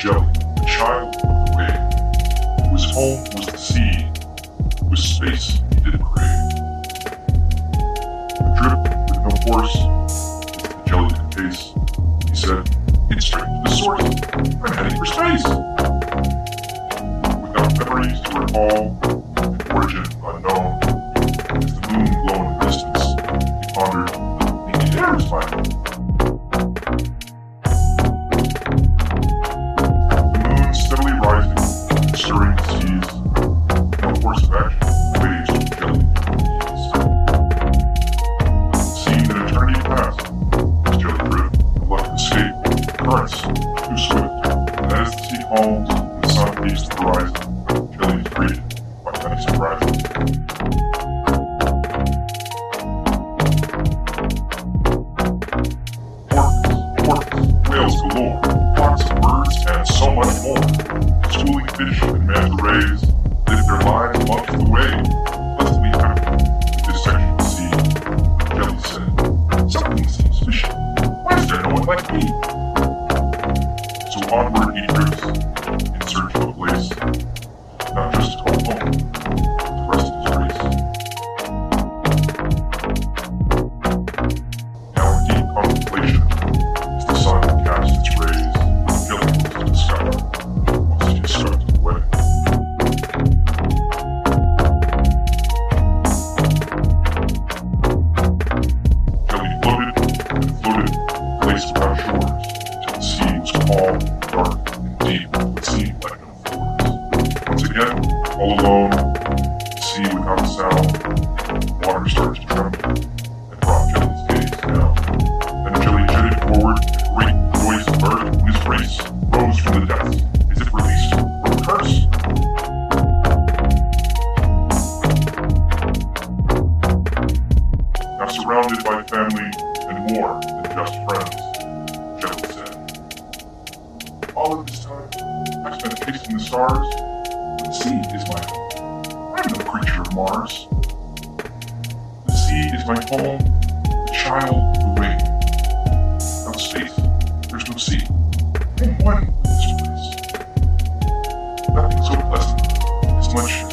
Jelly, a child of the wave, whose home was the sea, whose space he didn't crave. Adrift with no force, the jelly could pace, he said, It's straight to the source. I'm heading for space. Without memories to recall, an origin unknown, as the moon glow in the distance, he pondered, maybe there is fish and manta rays live their lives amongst the waves, pleasantly happy with this the sea. Jelly said, Something seems fishy. Why is there no one like me? Alone, sea without sound, water starts to tremble, and brought Jelly's gaze down. Then Jelly jetted forward, great noise emerged from his race, rose from the depths, as if released from a curse. Surrounded by family and more than just friends, Jelly said. All of this time, I've spent chasing the stars. The sea is my home. I'm the creature of Mars. The sea is my home, the child, the wave. Now space, there's no sea. I'm one with this place. Nothing so pleasant as much